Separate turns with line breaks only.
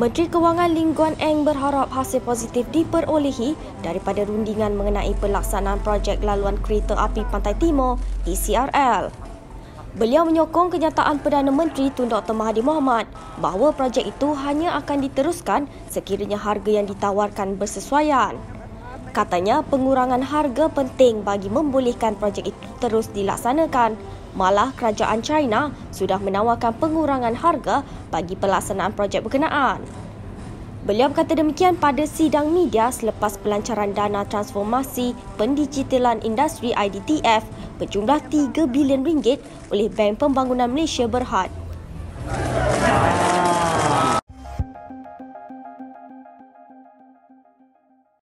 Menteri Kewangan Ling Guan Eng berharap hasil positif diperolehi daripada rundingan mengenai pelaksanaan projek laluan kereta api Pantai Timur ECRL. Beliau menyokong kenyataan Perdana Menteri Tun Dr. Mahathir Mohamad bahawa projek itu hanya akan diteruskan sekiranya harga yang ditawarkan bersesuaian. Katanya pengurangan harga penting bagi membolehkan projek itu terus dilaksanakan Malah kerajaan China sudah menawarkan pengurangan harga bagi pelaksanaan projek berkenaan. Beliau berkata demikian pada sidang media selepas pelancaran dana transformasi pendigitalan industri IDTF berjumlah 3 bilion ringgit oleh Bank Pembangunan Malaysia Berhad